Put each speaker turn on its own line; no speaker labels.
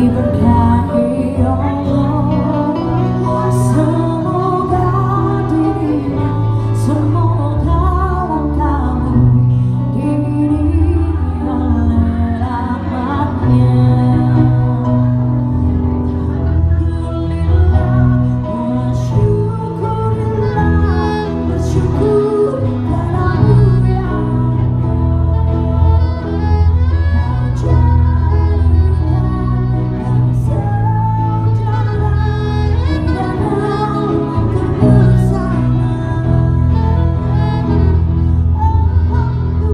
paper cap.